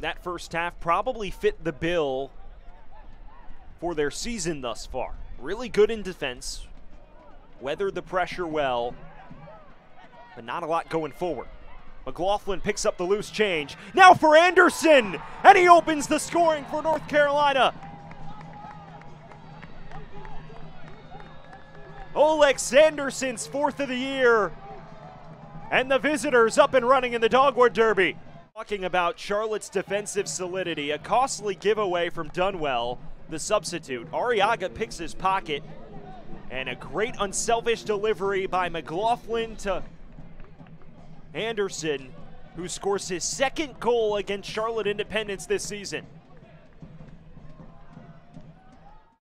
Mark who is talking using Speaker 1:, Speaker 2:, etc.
Speaker 1: that first half probably fit the bill for their season thus far. Really good in defense, weathered the pressure well, but not a lot going forward. McLaughlin picks up the loose change. Now for Anderson! And he opens the scoring for North Carolina. Oalex Anderson's fourth of the year. And the visitors up and running in the Dogwood Derby. Talking about Charlotte's defensive solidity, a costly giveaway from Dunwell, the substitute. Arriaga picks his pocket, and a great unselfish delivery by McLaughlin to Anderson, who scores his second goal against Charlotte Independence this season.